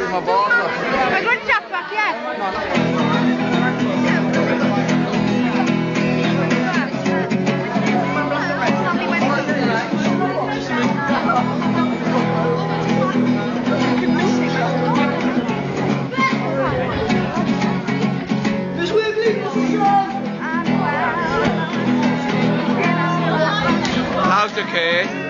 prima volta. Ma con ciappa chi è? How's That's okay.